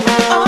Oh.